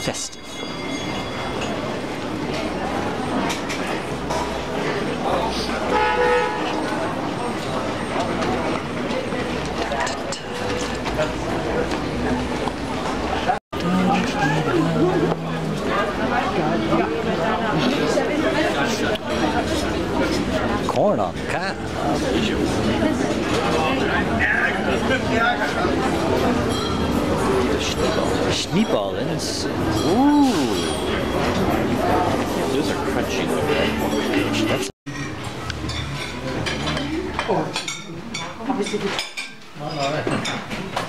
festive. Corn on the cob. Schneeballens. Ooh. Those are crunchy looking. That's All right.